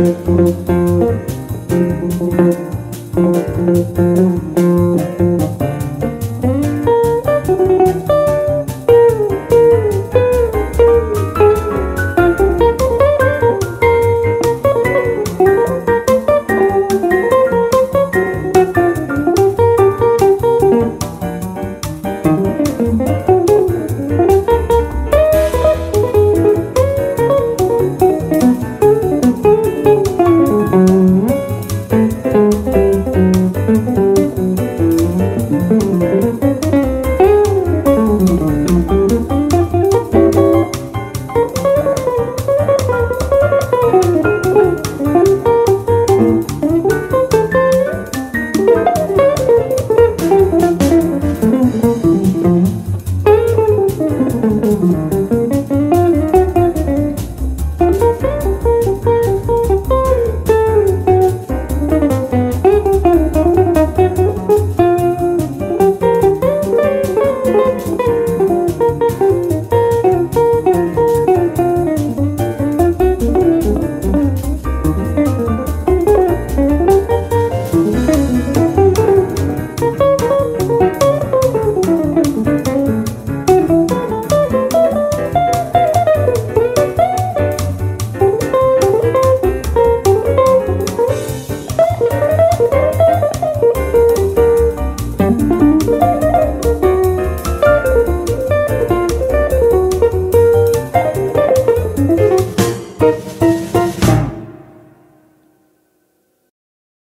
Música